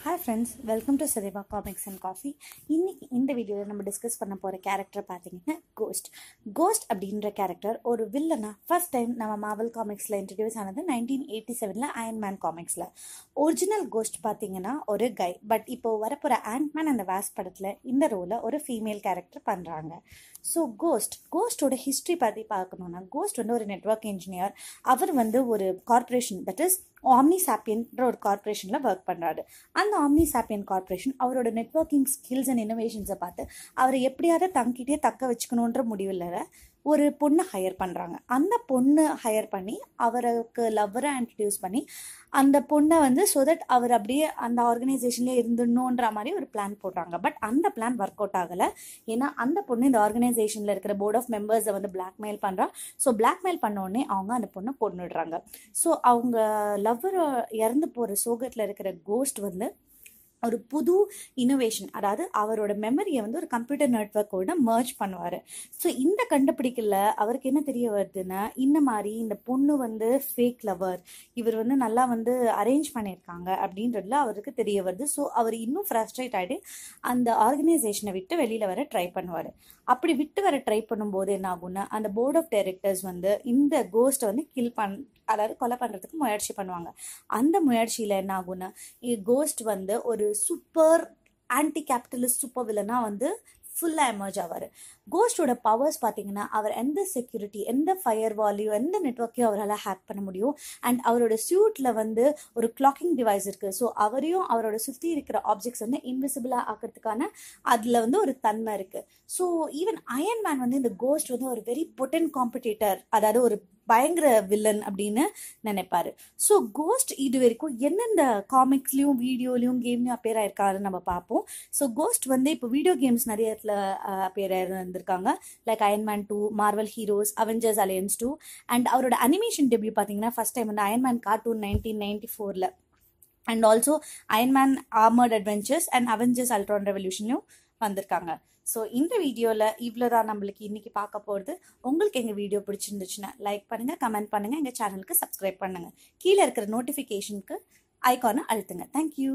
Friends welcome to சரிவா comics and coffee இன்னைக்கு இந்த வீடியோவில் நம்ம டிஸ்கஸ் பண்ண போகிற கேரக்டர் பார்த்தீங்கன்னா கோஸ்ட் கோஸ்ட் அப்படின்ற கேரக்டர் ஒரு வில்லனா ஃபர்ஸ்ட் டைம் நம்ம மாவல் காமிக்ஸில் இன்ட்ரடியூஸ் ஆனது நைன்டீன் எயிட்டி செவனில் அயன்மேன் காமிக்ஸில் ஒரிஜினல் கோஸ்ட் பார்த்தீங்கன்னா ஒரு கை பட் இப்போ வரப்போகிற ஆண்ட்மேன் அந்த வாஸ் படத்தில் இந்த ரோலை ஒரு ஃபீமேல் கேரக்டர் பண்ணுறாங்க ஸோ கோஸ்ட் கோஸ்டோட ஹிஸ்ட்ரி பற்றி பார்க்கணுன்னா கோஸ்ட் வந்து ஒரு நெட்ஒர்க் இன்ஜினியர் அவர் வந்து ஒரு கார்ப்பரேஷன் தட் இஸ் ஆம்னி சாப்பியன்ற ஒரு கார்பரேஷனில் ஒர்க் பண்ணுறாரு அந்த ஆம்னி சாப்பியன் கார்ப்பரேஷன் அவரோட நெட்ஒர்க்கிங் ஸ்கில்ஸ் அண்ட் இன்னோவேஷன்ஸை பார்த்து அவரை எப்படியாவது தங்கிட்டே தக்க வச்சுக்கணுன்ற முடிவில் ஒரு பொண்ணை ஹையர் பண்ணுறாங்க அந்த பொண்ணு ஹையர் பண்ணி அவருக்கு லவ்வரை இன்ட்ரடியூஸ் பண்ணி அந்த பொண்ணை வந்து ஸோ தட் அவர் அப்படியே அந்த ஆர்கனைசேஷன்லேயே இருந்துடணுன்ற மாதிரி ஒரு பிளான் போடுறாங்க. பட் அந்த பிளான் ஒர்க் அவுட் ஆகலை. ஏன்னா அந்த பொண்ணு இந்த ஆர்கனைசேஷனில் இருக்கிற போர்ட் ஆஃப் மெம்பர்ஸை வந்து பிளாக்மெயில் பண்ணுறா ஸோ பிளாக்மெயில் பண்ண உடனே அவங்க அந்த பொண்ணை கொண்டுடுறாங்க ஸோ அவங்க லவ்வர் இறந்து போகிற சோகத்தில் இருக்கிற கோஸ்ட் வந்து ஒரு புது இனோவேஷன் அதாவது அவரோட மெமரியை வந்து ஒரு கம்ப்யூட்டர் நெட்ஒர்க்கோட மர்ஜ் பண்ணுவார். ஸோ இந்த கண்டுபிடிக்கல அவருக்கு என்ன தெரிய வருதுன்னா இந்த மாதிரி இந்த பொண்ணு வந்து ஃபேக் லவர் இவர் வந்து நல்லா வந்து அரேஞ்ச் பண்ணியிருக்காங்க அப்படின்றதுல அவருக்கு தெரிய வருது. ஸோ அவர் இன்னும் ஃப்ரஸ்ட்ரேட் ஆகிட்டு அந்த ஆர்கனைசேஷனை விட்டு வெளியில் வர ட்ரை பண்ணுவார். அப்படி விட்டு வர ட்ரை பண்ணும்போது என்ன ஆகும்னா அந்த போர்ட் ஆஃப் டைரக்டர்ஸ் வந்து இந்த கோஸ்ட்டை வந்து கில் பண் அதாவது கொலை பண்ணுறதுக்கு முயற்சி பண்ணுவாங்க. அந்த முயற்சியில் என்ன ஆகும்னா கோஸ்ட் வந்து ஒரு சூப்பர் ஆன்டி கேபிட்டலிஸ்ட் சூப்பர் வில்லனாக வந்து ஃபுல்லாக எமர்ஜ் ஆவார். கோஸ்டோட பவர்ஸ் பார்த்தீங்கன்னா அவர் எந்த செக்யூரிட்டி எந்த ஃபயர் வாலையும் எந்த நெட்ஒர்க்கையும் அவரால் ஹேக் பண்ண முடியும். அண்ட் அவரோட சூட்டில் வந்து ஒரு கிளாக்கிங் டிவைஸ் இருக்குது ஸோ அவரையும் அவரோட சுற்றி இருக்கிற ஆப்ஜெக்ட்ஸ் வந்து இன்விசிபிளாக ஆக்கிறதுக்கான அதில் வந்து ஒரு தன்மை இருக்குது ஸோ ஈவன் அயன் மேன் வந்து இந்த கோஸ்ட் வந்து ஒரு வெரி பொட்டன் காம்படிட்டர் அதாவது ஒரு பயங்கர வில்லன் அப்படின்னு நினைப்பாரு. ஸோ கோஸ்ட் இது வரைக்கும் எந்தெந்த காமிக்ஸ்லையும் வீடியோலையும் கேம்லையும் அப்பேர் ஆயிருக்காருன்னு நம்ம பார்ப்போம். ஸோ கோஸ்ட் வந்து இப்போ வீடியோ கேம்ஸ் நிறைய இடத்துல அப்பேர் இருந்திருக்காங்க like Iron Man two Marvel heroes Avengers alliance two and அவரோட அனிமேஷன் டெபியூ பார்த்தீங்கன்னா ஃபர்ஸ்ட் டைம் வந்து Iron Man cartoon nineteen ninety ஃபோரில் and also Iron Man armoured adventures and Avengers Ultron ரெவல்யூஷன்லையும் வந்திருக்காங்க. So இந்த வீடியோவில் இவ்வளோ தான் நம்மளுக்கு இன்றைக்கி பார்க்க போகிறது உங்களுக்கு எங்கள் வீடியோ பிடிச்சிருந்துச்சுன்னா லைக் பண்ணுங்கள் கமெண்ட் பண்ணுங்கள் எங்கள் சேனலுக்கு சப்ஸ்கிரைப் பண்ணுங்கள் கீழே இருக்கிற நோட்டிஃபிகேஷனுக்கு ஐக்கானை அழுத்துங்க. தேங்க்யூ